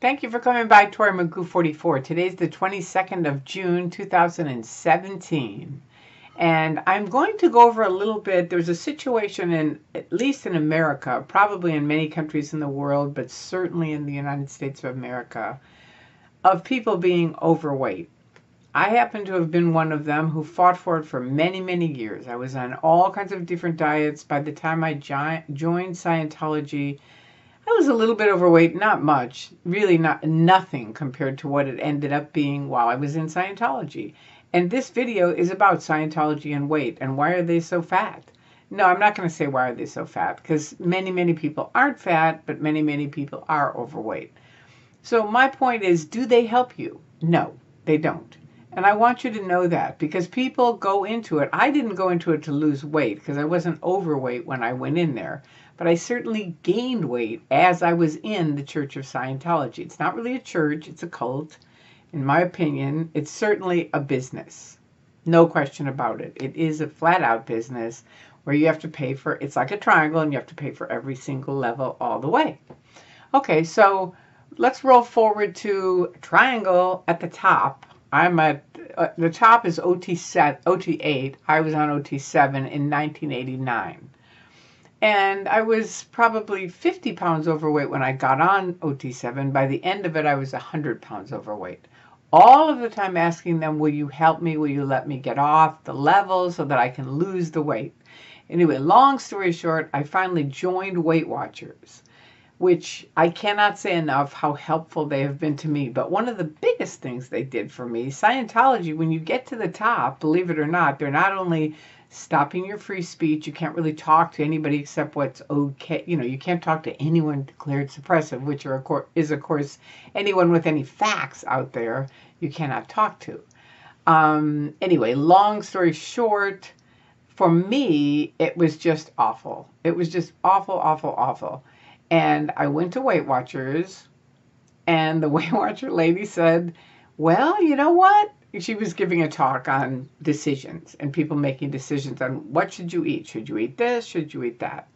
Thank you for coming by Tory Magoo 44. Today's the 22nd of June 2017. And I'm going to go over a little bit. There's a situation in, at least in America, probably in many countries in the world, but certainly in the United States of America, of people being overweight. I happen to have been one of them who fought for it for many, many years. I was on all kinds of different diets. By the time I joined Scientology, I was a little bit overweight, not much, really not nothing compared to what it ended up being while I was in Scientology. And this video is about Scientology and weight and why are they so fat? No, I'm not going to say why are they so fat because many, many people aren't fat, but many, many people are overweight. So my point is, do they help you? No, they don't. And I want you to know that because people go into it. I didn't go into it to lose weight because I wasn't overweight when I went in there but I certainly gained weight as I was in the Church of Scientology. It's not really a church, it's a cult. In my opinion, it's certainly a business. No question about it. It is a flat out business where you have to pay for it's like a triangle and you have to pay for every single level all the way. Okay, so let's roll forward to triangle at the top. I'm at uh, the top is OT7, OT8. I was on OT7 in 1989. And I was probably 50 pounds overweight when I got on OT7. By the end of it, I was 100 pounds overweight. All of the time asking them, will you help me? Will you let me get off the level so that I can lose the weight? Anyway, long story short, I finally joined Weight Watchers, which I cannot say enough how helpful they have been to me. But one of the biggest things they did for me, Scientology, when you get to the top, believe it or not, they're not only stopping your free speech. You can't really talk to anybody except what's okay. You know, you can't talk to anyone declared suppressive, which are, of course, is, of course, anyone with any facts out there you cannot talk to. Um, anyway, long story short, for me, it was just awful. It was just awful, awful, awful. And I went to Weight Watchers, and the Weight Watcher lady said, Well, you know what? She was giving a talk on decisions and people making decisions on what should you eat? Should you eat this? Should you eat that?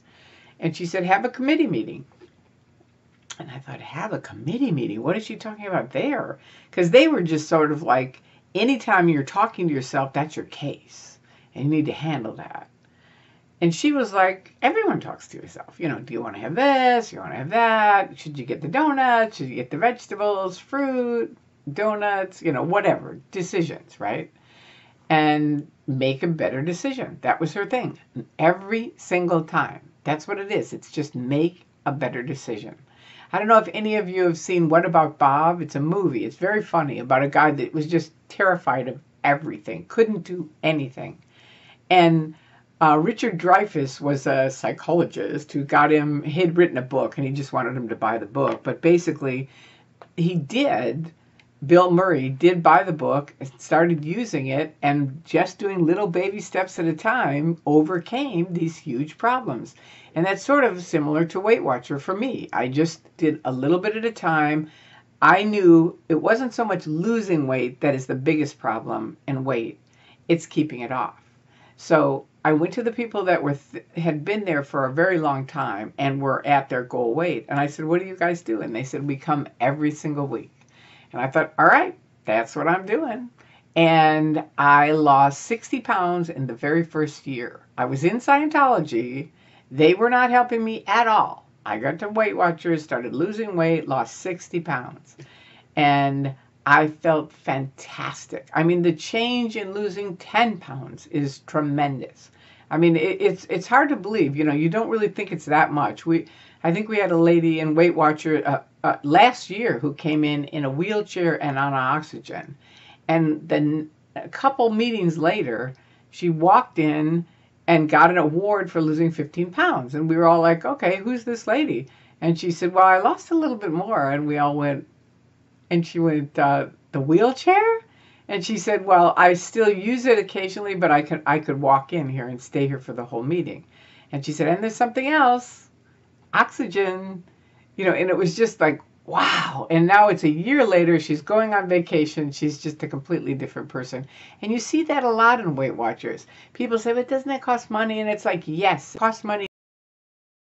And she said, have a committee meeting. And I thought, have a committee meeting? What is she talking about there? Because they were just sort of like, anytime you're talking to yourself, that's your case. And you need to handle that. And she was like, everyone talks to yourself. You know, do you want to have this? Do You want to have that? Should you get the donuts? Should you get the vegetables, fruit, donuts, you know, whatever, decisions, right? And make a better decision. That was her thing. Every single time. That's what it is. It's just make a better decision. I don't know if any of you have seen What About Bob? It's a movie. It's very funny about a guy that was just terrified of everything, couldn't do anything. And uh, Richard Dreyfuss was a psychologist who got him, he'd written a book and he just wanted him to buy the book. But basically, he did Bill Murray did buy the book, and started using it, and just doing little baby steps at a time overcame these huge problems. And that's sort of similar to Weight Watcher for me. I just did a little bit at a time. I knew it wasn't so much losing weight that is the biggest problem in weight, it's keeping it off. So I went to the people that were th- had been there for a very long time and were at their goal weight. And I said, What do you guys do? And they said, We come every single week. And I thought, all right, that's what I'm doing. And I lost 60 pounds in the very first year. I was in Scientology. They were not helping me at all. I got to Weight Watchers, started losing weight, lost 60 pounds. And I felt fantastic. I mean, the change in losing 10 pounds is tremendous. I mean, it, it's it's hard to believe. You know, you don't really think it's that much. We, I think we had a lady in Weight Watcher uh, uh, last year who came in in a wheelchair and on oxygen, and then a couple meetings later, she walked in and got an award for losing 15 pounds, and we were all like, "Okay, who's this lady?" And she said, "Well, I lost a little bit more," and we all went, and she went, uh, "The wheelchair?" And she said, "Well, I still use it occasionally, but I could I could walk in here and stay here for the whole meeting." And she said, "And there's something else, oxygen." You know, and it was just like, wow. And now it's a year later, she's going on vacation. She's just a completely different person. And you see that a lot in Weight Watchers. People say, but doesn't that cost money? And it's like, yes, it costs money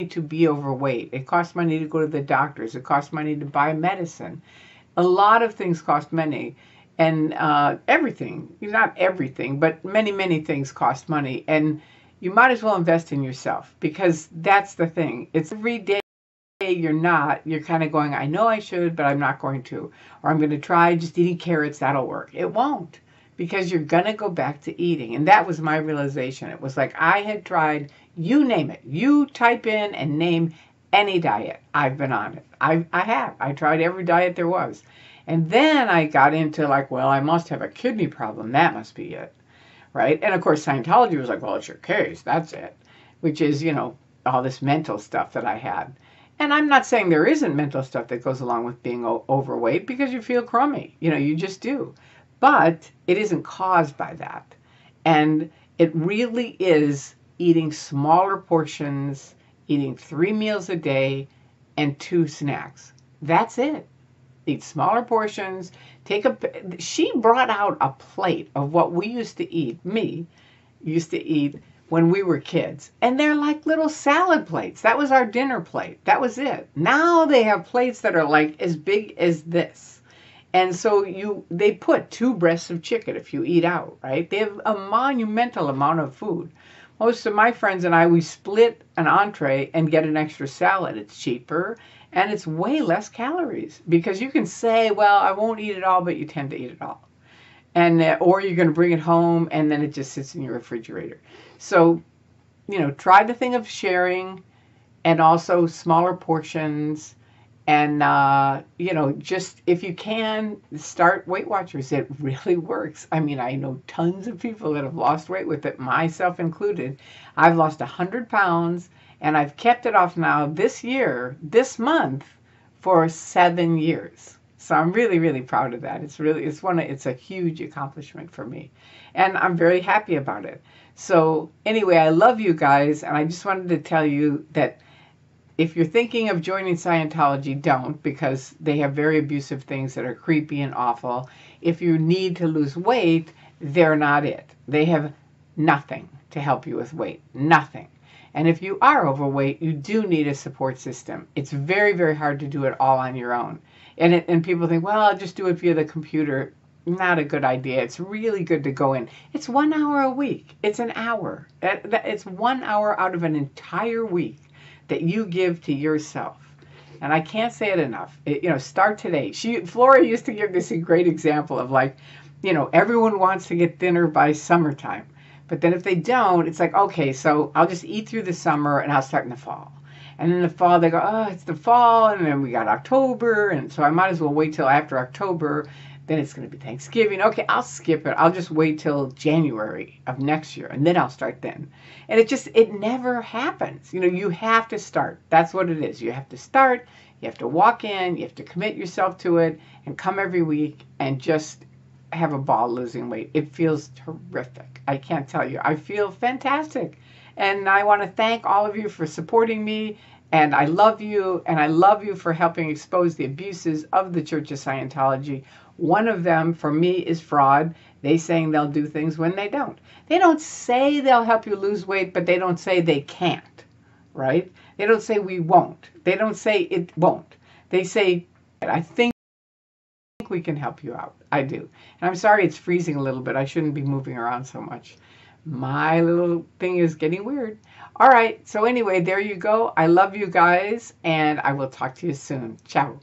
to be overweight. It costs money to go to the doctors. It costs money to buy medicine. A lot of things cost money and uh, everything not everything but many many things cost money and you might as well invest in yourself because that's the thing. It's every day you're not you're kind of going i know i should but i'm not going to or i'm going to try just eating carrots that'll work. It won't because you're going to go back to eating and that was my realization. It was like i had tried you name it. You type in and name any diet i've been on it. I, I have. I tried every diet there was. And then I got into like, well, I must have a kidney problem. That must be it. Right. And of course, Scientology was like, well, it's your case. That's it. Which is, you know, all this mental stuff that I had. And I'm not saying there isn't mental stuff that goes along with being overweight because you feel crummy. You know, you just do. But it isn't caused by that. And it really is eating smaller portions, eating three meals a day, and two snacks. That's it eat smaller portions. Take a. She brought out a plate of what we used to eat. Me used to eat when we were kids, and they're like little salad plates. That was our dinner plate. That was it. Now they have plates that are like as big as this. And so you they put two breasts of chicken if you eat out, right? They have a monumental amount of food. Most of my friends and I we split an entree and get an extra salad. It's cheaper and it's way less calories because you can say, well, I won't eat it all, but you tend to eat it all. And uh, or you're going to bring it home and then it just sits in your refrigerator. So, you know, try the thing of sharing and also smaller portions and uh, you know just if you can start weight watchers it really works i mean i know tons of people that have lost weight with it myself included i've lost 100 pounds and I've kept it off now this year, this month, for seven years. So I'm really, really proud of that. It's really, it's one, of it's a huge accomplishment for me, and I'm very happy about it. So anyway, I love you guys, and I just wanted to tell you that if you're thinking of joining Scientology, don't because they have very abusive things that are creepy and awful. If you need to lose weight, they're not it. They have nothing to help you with weight. Nothing. And if you are overweight, you do need a support system. It's very, very hard to do it all on your own. And, it, and people think, well, I'll just do it via the computer. Not a good idea. It's really good to go in. It's one hour a week. It's an hour. It's one hour out of an entire week that you give to yourself. And I can't say it enough. It, you know, start today. She Flora used to give this a great example of like, you know, everyone wants to get thinner by summertime. But then if they don't, it's like, okay, so I'll just eat through the summer and I'll start in the fall. And in the fall, they go, oh, it's the fall. And then we got October. And so I might as well wait till after October. Then it's going to be Thanksgiving. Okay, I'll skip it. I'll just wait till January of next year. And then I'll start then. And it just, it never happens. You know, you have to start. That's what it is. You have to start. You have to walk in. You have to commit yourself to it and come every week and just have a ball losing weight. It feels terrific. I can't tell you. I feel fantastic. And I want to thank all of you for supporting me. And I love you. And I love you for helping expose the abuses of the Church of Scientology. One of them, for me, is fraud. They saying they'll do things when they don't. They don't say they'll help you lose weight, but they don't say they can't, right? They don't say we won't. They don't say it won't. They say, I think we can help you out. I do. And I'm sorry it's freezing a little bit. I shouldn't be moving around so much. My little thing is getting weird. All right. So, anyway, there you go. I love you guys, and I will talk to you soon. Ciao.